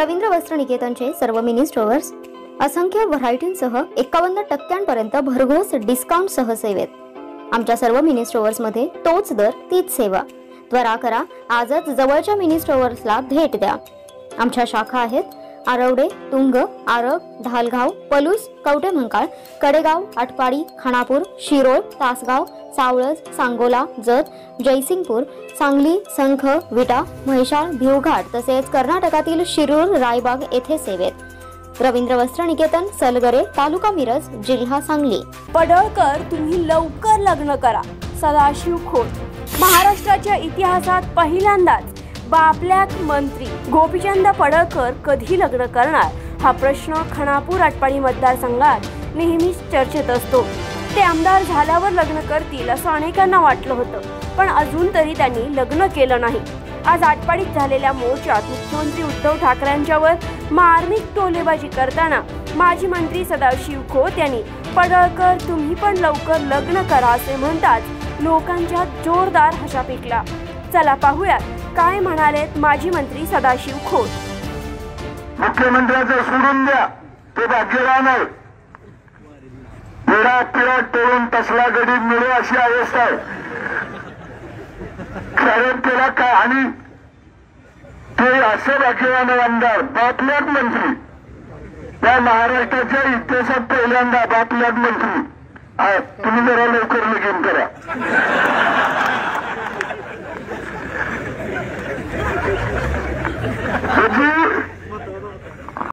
रवींद्र वस्त्र निकेतनचे सर्व mini stores असंख्य व्हरायटींसह एकावन्न टक्क्यांपर्यंत भरघोस डिस्काउंटसह सेवेत आमच्या सर्व मिनी स्टोअर्समध्ये तोच दर तीच सेवा. त्वरा करा आजच जवळच्या मिनी स्टोअर्सला भेट द्या. आमच्या शाखा आहेत आरवडे तुंग आरग ढालगाव पलूस कवटेमंकाळ कडेगाव आटपाडी खानापूर शिरोळ तासगाव सावळज सांगोला जत जयसिंगपूर सांगली संख विटा म्हैसाळ भिवघाट तसेच कर्नाटकातील शिरूर रायबाग येथे सेवेत. रवींद्र वस्त्र निकेतन सलगरे तालुका मिरज जिल्हा सांगली. पडळकर तुम्ही लवकर लग्न करा. सदाशिव खोत. महाराष्ट्राच्या इतिहासात पहिल्यांदाच बापल्यात मंत्री. गोपीचंद पडळकर कधी लग्न करणार? हा प्रश्न खणापूर आटपाडी मतदारसंघात नेहमीच चर्चेत असतो. ते आमदार झाल्यावर लग्न करतील असं अनेकांना वाटलं होतं पण अजून तरी त्यांनी लग्न केलं नाही. आज आटपाडीत झालेल्या मोर्चात मुख्यमंत्री उद्धव ठाकरेंच्यावर मार्मिक टोलेबाजी करताना माजी मंत्री सदाशिव खोत यांनी पडळकर तुम्ही पण लवकर लग्न करा असे म्हणतात लोकांच्या जोरदार हशा पिकला. चला पाहूयात. काय म्हणालेत माजी मंत्री सदाशिव खोत? मुख्यमंत्र्याचं सोडून द्या. ते भाग्यवान आहे पिढा पिढा टोळून तसला गडी मिळू अशी अवस्था आहे. कारण त्याला काय आणि ते असं भाग्यवान आमदार बापल्यात मंत्री. त्या महाराष्ट्राच्या इतिहासात पहिल्यांदा बापल्यात मंत्री. तुम्ही जरा लवकर लगीन करा.